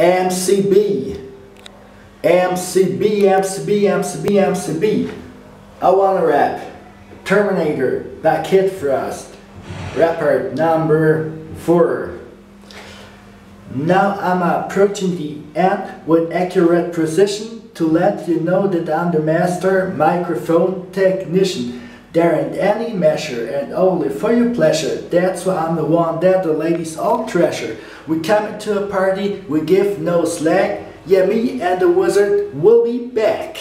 MCB. MCB, MCB, MCB, MCB. I wanna rap. Terminator by Kid Frost. Rapper number four. Now I'm approaching the end with accurate precision to let you know that I'm the master microphone technician. There ain't any measure and only for your pleasure. That's why I'm the one that the ladies all treasure. We come to a party, we give no slack. Yeah, me and the wizard will be back.